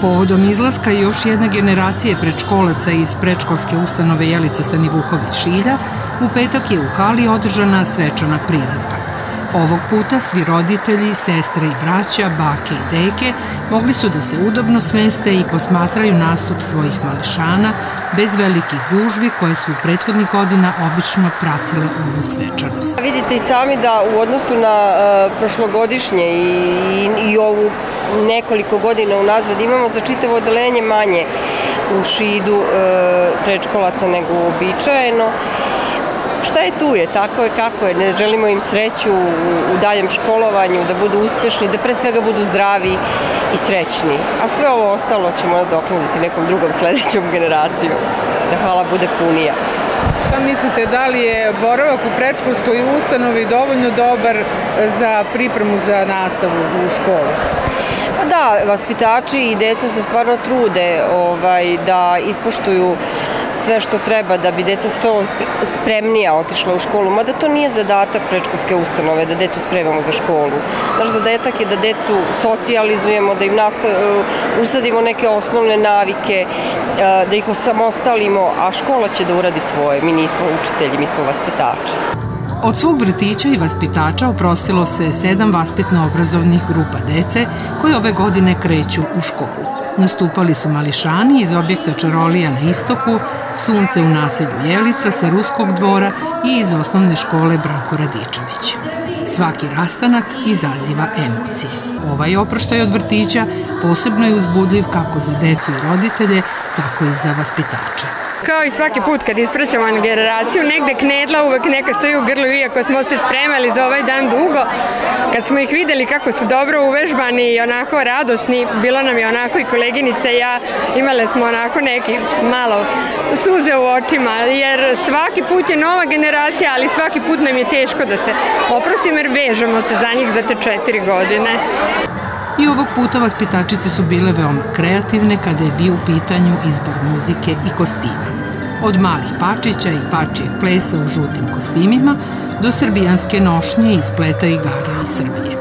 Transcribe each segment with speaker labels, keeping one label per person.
Speaker 1: Povodom izlaska još jedne generacije predškolaca iz predškolske ustanove Jelica Stanivuković Šilja, u petak je u hali održana svečana priredba. Ovog puta svi roditelji, sestre i braća, bake i deke mogli su da se udobno smeste i posmatraju nastup svojih mališana bez velikih gužvi koje su u prethodnih godina obično pratile ovu svečanost.
Speaker 2: Vidite i sami da u odnosu na uh, prošlogodišnje i, i, i ovu nekoliko godina unazad imamo za čitavo odelenje manje u šidu uh, predškolaca nego uobičajeno. Šta je tu je, tako je kako je, ne želimo im sreću u daljem školovanju, da budu uspešni, da pre svega budu zdravi i srećni. A sve ovo ostalo ćemo doknuditi nekom drugom sledećom generacijom, da hvala bude punija.
Speaker 3: Šta mislite, da li je boravak u predškolskoj ustanovi dovoljno dobar za pripremu za nastavu u školi?
Speaker 2: Pa da, vaspitači i deca se stvarno trude ovaj, da ispoštuju sve što treba da bi deca što spremnija otišla u školu, mada to nije zadatak predškolske ustanove, da decu spremamo za školu. Naš zadatak je da decu socijalizujemo, da im nasto, usadimo neke osnovne navike, da ih osamostalimo, a škola će da uradi svoje. Mi nismo učitelji, mi smo vaspitači.
Speaker 1: Od svog vrtića i vaspitača oprostilo se sedam vaspitno-obrazovnih grupa dece koje ove godine kreću u školu. Nastupali su mališani iz objekta Čarolija na istoku, Sunce u naselju Jelica sa Ruskog dvora i iz osnovne škole Branko Radičević. Svaki rastanak izaziva emocije. Ovaj oproštaj od vrtića posebno je uzbudljiv kako za decu i roditelje, tako i za vaspitače.
Speaker 4: Kao i svaki put kad ispraćamo generaciju, negde knedla uvek neka stoji u grlu, iako smo se spremali za ovaj dan dugo. Kad smo ih videli kako su dobro uvežbani i onako radosni, bilo nam je onako i koleginice i ja, imale smo onako neki malo suze u očima, jer svaki put je nova generacija, ali svaki put nam je teško da se oprostimo jer vežemo se za njih za te četiri godine.
Speaker 1: I ovog puta vaspitačice su bile veoma kreativne kada je bio u pitanju izbor muzike i kostima. Od malih pačića i pačijeg plesa u žutim kostimima do srbijanske nošnje iz pleta igara iz Srbije.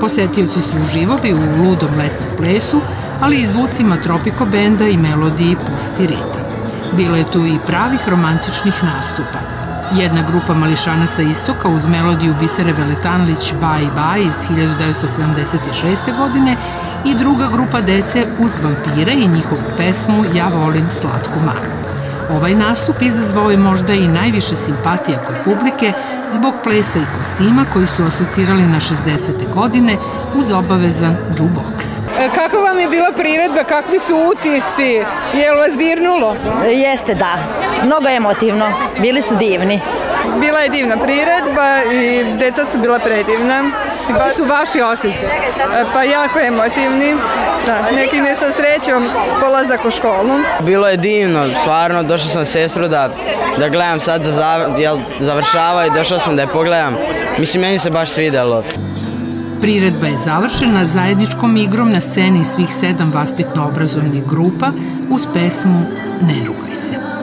Speaker 1: Posetioci su uživali u ludom letnom plesu, ali i zvucima Tropiko benda i melodiji Pusti ritam. Bilo je tu i pravih romantičnih nastupa – Jedna grupa mališana sa istoka uz melodiju Bisere Veletanlić Baj Baj iz 1976. godine i druga grupa dece uz vampire i njihovu pesmu Ja volim slatku mamu. Ovaj nastup izazvao je možda i najviše simpatija kod publike zbog plesa i kostima koji su asocirali na 60. godine uz obavezan jukebox.
Speaker 3: E, kako vam je bila priredba, kakvi su utisci, je li vas dirnulo?
Speaker 5: Jeste, da. Mnogo emotivno, bili su divni.
Speaker 6: Bila je divna priredba i deca su bila predivna.
Speaker 3: Kakvi su vaši osjećaj?
Speaker 6: E, pa jako emotivni. Da, neki mi je sa srećom polazak u školu.
Speaker 7: Bilo je divno, stvarno, došao sam sestru da, da gledam sad za zav, jel, završava i došao sam da je pogledam. Mislim, meni se baš svidelo.
Speaker 1: Priredba je završena zajedničkom igrom na sceni svih sedam vaspitno-obrazovnih grupa uz pesmu Ne rugaj se.